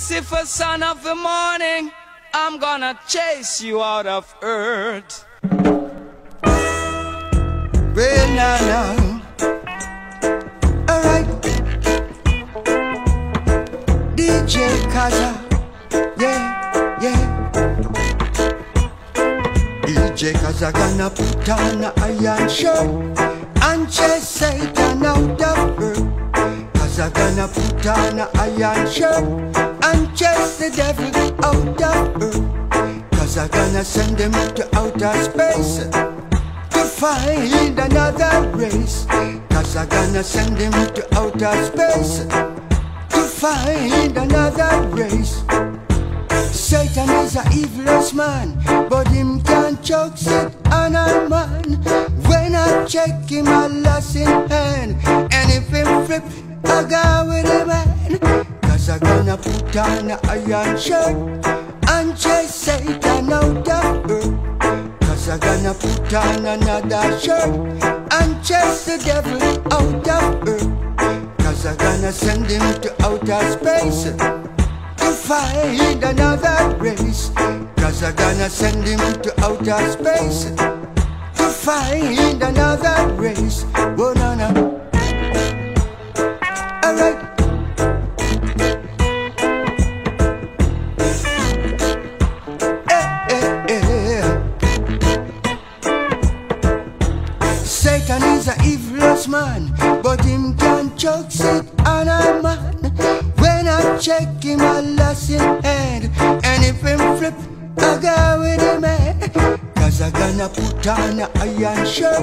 Lucifer, son of the morning, I'm gonna chase you out of earth. Well, now, now. Alright. DJ Kaza. Yeah, yeah. DJ Kaza gonna put on a iron shirt and chase Satan out of earth. Kaza gonna put on a iron shirt and chase the devil out of earth. Kaza gonna send him to outer space to find another race. Cause I'm gonna send him to outer space to find another race. Satan is a evilest man, but him can't choke it on a man. When I check him, I lost in hand. And if him flip, I go with him gonna put on a iron shirt and chase Satan out of earth. Cause I'm gonna put on another shirt and chase the devil out of earth. Cause I'm gonna send him to outer space to find another race. Cause I'm gonna send him to outer space to find another race. Evilest man, but him can choke it on a man. When I check him, I lost in hand. And if him flip, I go with him man. Cause I gonna put on a iron shirt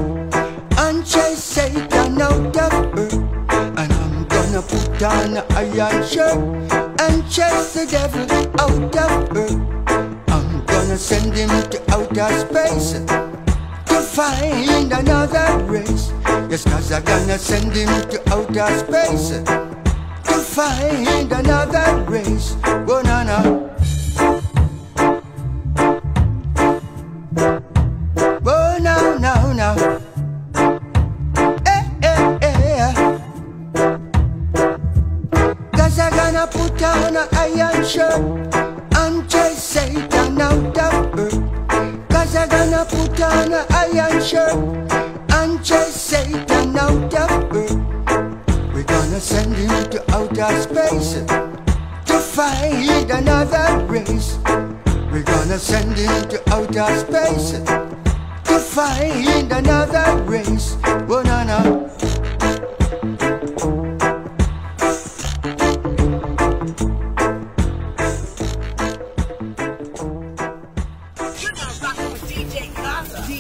and chase Satan out of earth. And I'm gonna put on a iron shirt and chase the devil out of earth. I'm gonna send him to outer space to find another race. Yes, cause I'm gonna send him to outer space to find another race. Oh, no, no. Oh, no, no, no. Eh, eh, eh. Cause gonna put on a iron shirt and chase Satan out of earth. Cause I'm gonna put on a iron shirt and chase Satan out of earth. We're gonna send him to outer space to find another race. We're gonna send him to outer space to find another race. Oh, no, no.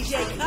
Kaza.